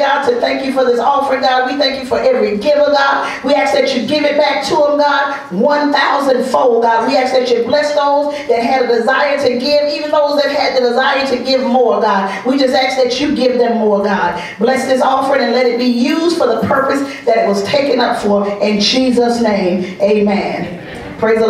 God, to thank you for this offering, God. We thank you for every giver, God. We ask that you give it back to them, God, 1,000 fold, God. We ask that you bless those that had a desire to give, even those that had the desire to give more, God. We just ask that you give them more, God. Bless this offering and let it be used for the purpose that it was taken up for. In Jesus' name, amen. Praise the